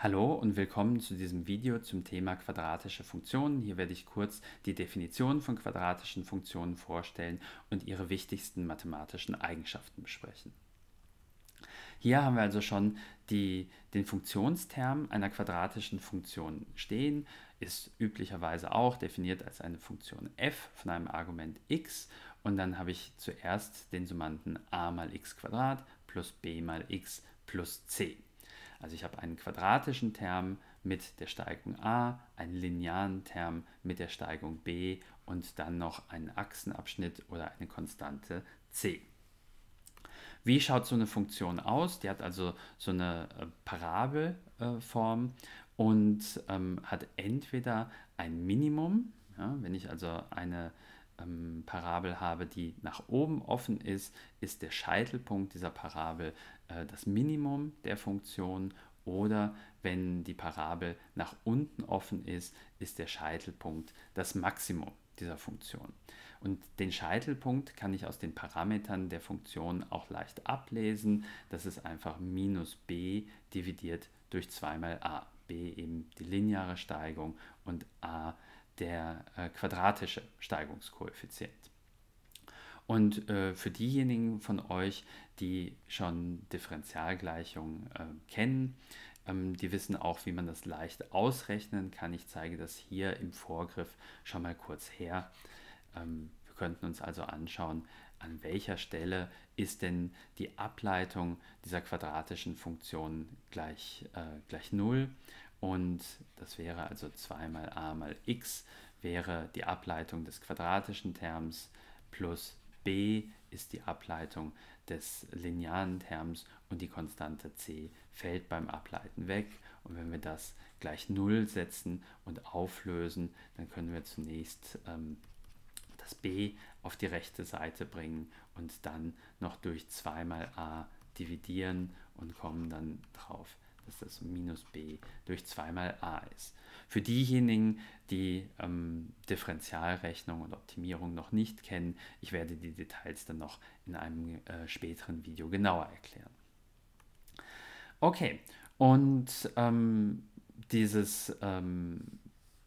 Hallo und willkommen zu diesem Video zum Thema quadratische Funktionen. Hier werde ich kurz die Definition von quadratischen Funktionen vorstellen und ihre wichtigsten mathematischen Eigenschaften besprechen. Hier haben wir also schon die, den Funktionsterm einer quadratischen Funktion stehen, ist üblicherweise auch definiert als eine Funktion f von einem Argument x und dann habe ich zuerst den Summanden a mal x plus b mal x plus c. Also ich habe einen quadratischen Term mit der Steigung a, einen linearen Term mit der Steigung b und dann noch einen Achsenabschnitt oder eine Konstante c. Wie schaut so eine Funktion aus? Die hat also so eine äh, Parabelform äh, und ähm, hat entweder ein Minimum, ja, wenn ich also eine ähm, Parabel habe, die nach oben offen ist, ist der Scheitelpunkt dieser Parabel äh, das Minimum der Funktion oder wenn die Parabel nach unten offen ist, ist der Scheitelpunkt das Maximum dieser Funktion. Und den Scheitelpunkt kann ich aus den Parametern der Funktion auch leicht ablesen. Das ist einfach minus b dividiert durch 2 mal a. b eben die lineare Steigung und a der äh, quadratische Steigungskoeffizient. Und äh, für diejenigen von euch, die schon Differentialgleichungen äh, kennen, ähm, die wissen auch, wie man das leicht ausrechnen kann. Ich zeige das hier im Vorgriff schon mal kurz her. Ähm, wir könnten uns also anschauen, an welcher Stelle ist denn die Ableitung dieser quadratischen Funktion gleich, äh, gleich 0 und das wäre also 2 mal a mal x wäre die Ableitung des quadratischen Terms plus b ist die Ableitung des linearen Terms und die Konstante c fällt beim Ableiten weg. Und wenn wir das gleich 0 setzen und auflösen, dann können wir zunächst ähm, das b auf die rechte Seite bringen und dann noch durch 2 mal a dividieren und kommen dann drauf, dass das minus b durch 2 mal a ist. Für diejenigen, die ähm, Differentialrechnung und Optimierung noch nicht kennen, ich werde die Details dann noch in einem äh, späteren Video genauer erklären. Okay, und ähm, dieses, ähm,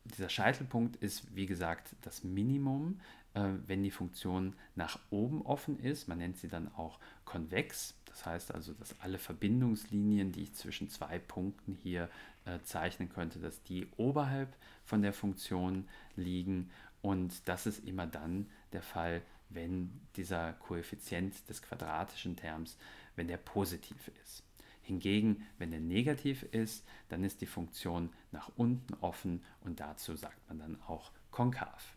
dieser Scheitelpunkt ist, wie gesagt, das Minimum, wenn die Funktion nach oben offen ist. Man nennt sie dann auch konvex. Das heißt also, dass alle Verbindungslinien, die ich zwischen zwei Punkten hier äh, zeichnen könnte, dass die oberhalb von der Funktion liegen. Und das ist immer dann der Fall, wenn dieser Koeffizient des quadratischen Terms, wenn der positiv ist. Hingegen, wenn er negativ ist, dann ist die Funktion nach unten offen und dazu sagt man dann auch konkav.